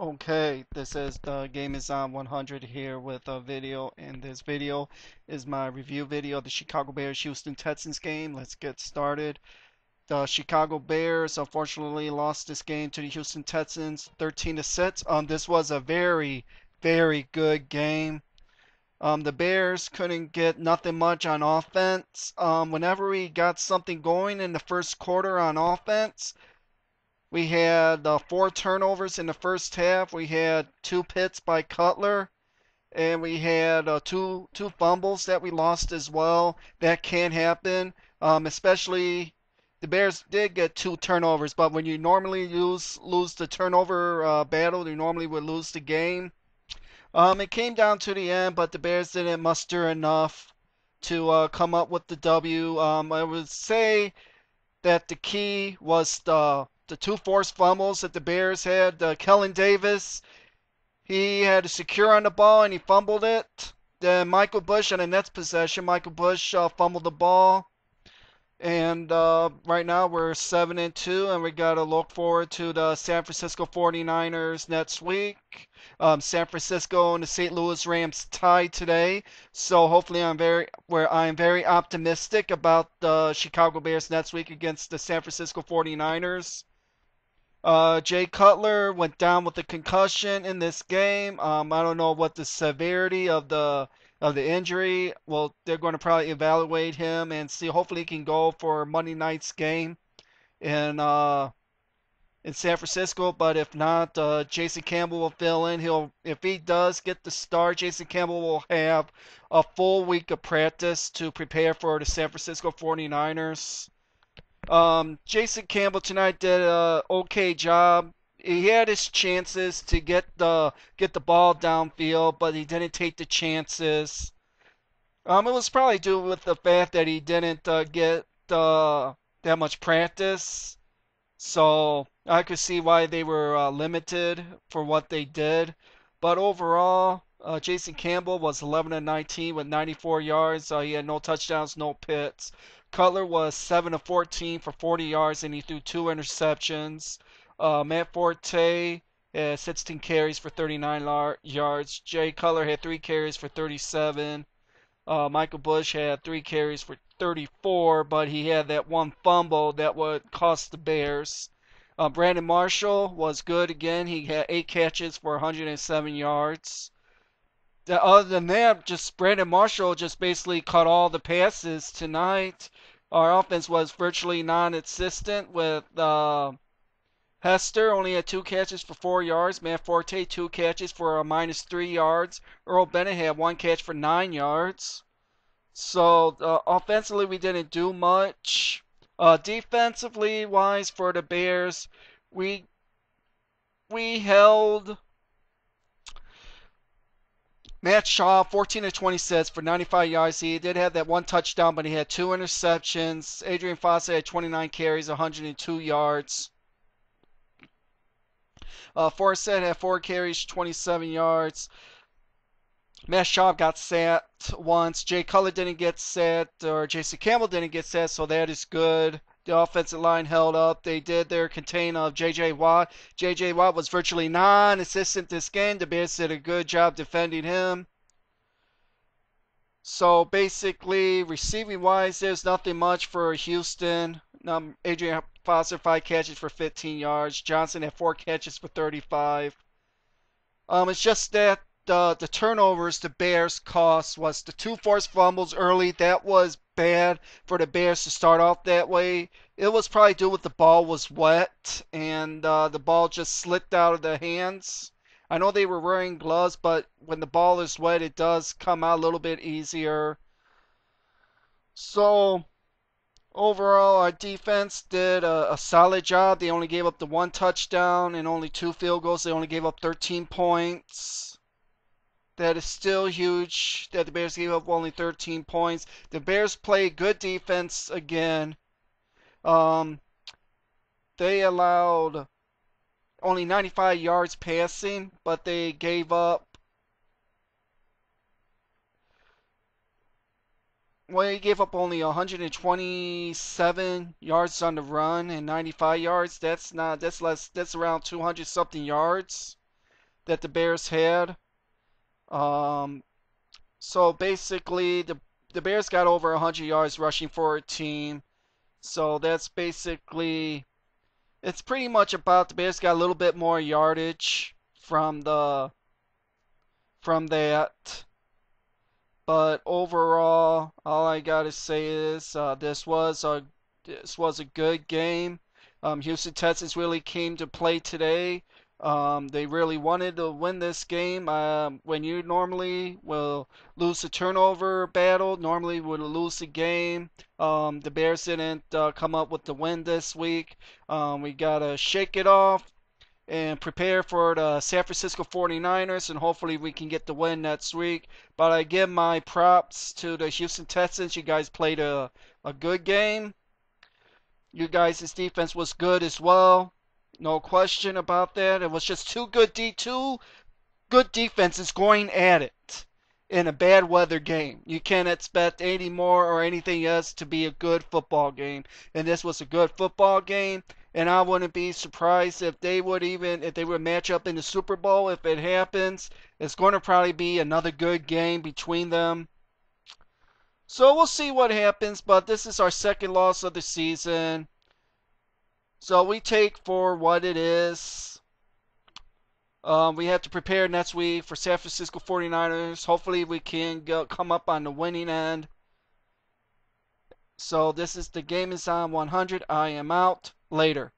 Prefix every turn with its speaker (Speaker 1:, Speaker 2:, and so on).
Speaker 1: Okay, this is the Game is on 100 here with a video, and this video is my review video of the Chicago Bears Houston Texans game. Let's get started. The Chicago Bears unfortunately lost this game to the Houston Texans 13 to 6. Um, this was a very, very good game. Um, the Bears couldn't get nothing much on offense. Um, whenever we got something going in the first quarter on offense, we had uh, four turnovers in the first half. We had two picks by Cutler, and we had uh, two two fumbles that we lost as well. That can happen, um, especially the Bears did get two turnovers. But when you normally lose lose the turnover uh, battle, you normally would lose the game. Um, it came down to the end, but the Bears didn't muster enough to uh, come up with the W. Um, I would say that the key was the the two forced fumbles that the Bears had. Uh, Kellen Davis, he had to secure on the ball and he fumbled it. Then Michael Bush on the next possession, Michael Bush uh, fumbled the ball. And uh, right now we're seven and two, and we got to look forward to the San Francisco 49ers next week. Um, San Francisco and the St. Louis Rams tied today, so hopefully I'm very where I'm very optimistic about the Chicago Bears next week against the San Francisco 49ers. Uh, Jay Cutler went down with a concussion in this game. Um, I don't know what the severity of the of the injury. Well, they're going to probably evaluate him and see. Hopefully, he can go for Monday night's game in uh, in San Francisco. But if not, uh, Jason Campbell will fill in. He'll if he does get the start, Jason Campbell will have a full week of practice to prepare for the San Francisco 49ers. Um, Jason Campbell tonight did a okay job. He had his chances to get the get the ball downfield, but he didn't take the chances. Um, it was probably due with the fact that he didn't uh, get uh, that much practice. So I could see why they were uh, limited for what they did. But overall, uh, Jason Campbell was 11 and 19 with 94 yards. Uh, he had no touchdowns, no picks. Cutler was 7 of 14 for 40 yards and he threw two interceptions. Uh, Matt Forte had 16 carries for 39 yards. Jay Cutler had 3 carries for 37. Uh, Michael Bush had 3 carries for 34, but he had that one fumble that would cost the Bears. Uh, Brandon Marshall was good again. He had 8 catches for 107 yards other than that, just Brandon Marshall just basically caught all the passes tonight. Our offense was virtually non-existent with uh, Hester only had two catches for four yards. Matt Forte two catches for a minus three yards. Earl Bennett had one catch for nine yards. So uh, offensively, we didn't do much. Uh, defensively wise for the Bears, we we held Matt Schaub, 14 to 26 for 95 yards. He did have that one touchdown, but he had two interceptions. Adrian Foster had 29 carries, 102 yards. Uh, Forsett had four carries, 27 yards. Matt Schaub got set once. Jay Cutler didn't get set, or Jason Campbell didn't get set, so that is good. The offensive line held up. They did their contain of J.J. Watt. J.J. Watt was virtually non-assistant this game. The Bears did a good job defending him. So basically, receiving wise, there's nothing much for Houston. Um, Adrian Foster five catches for 15 yards. Johnson had four catches for 35. Um, it's just that the the turnovers the Bears cost was the two forced fumbles early. That was bad for the Bears to start off that way. It was probably due with the ball was wet and uh, the ball just slipped out of their hands. I know they were wearing gloves, but when the ball is wet, it does come out a little bit easier. So overall, our defense did a, a, solid job. They only gave up the one touchdown and only two field goals. They only gave up 13 points. That is still huge that the Bears gave up only 13 points. The Bears played good defense again. Um, they allowed only 95 yards passing, but they gave up. Well, they gave up only 127 yards on the run and 95 yards. That's not. That's less. That's around 200 something yards. that the Bears had. Um, so basically, the the Bears got over 100 yards rushing for a team. So that's basically it's pretty much about the Bears got a little bit more yardage from the from that. But overall, all I gotta say is uh, this was a this was a good game. Um, Houston Texans really came to play today. Um, they really wanted to win this game. Um, when you normally will lose a turnover battle, normally would lose the game. Um, the Bears didn't uh, come up with the win this week. Um, we gotta shake it off and prepare for the San Francisco 49ers, and hopefully we can get the win next week. But I give my props to the Houston Texans. You guys played a, a good game. You guys' defense was good as well. No question about that. It was just two good D two good defenses going at it in a bad weather game. You can't expect any more or anything else to be a good football game. And this was a good football game. And I wouldn't be surprised if they would even if they would match up in the Super Bowl if it happens. It's going to probably be another good game between them. So we'll see what happens, but this is our second loss of the season. So we take for what it is. Um, we have to prepare next week for San Francisco 49ers. Hopefully, we can go, come up on the winning end. So, this is the Game is on 100. I am out. Later.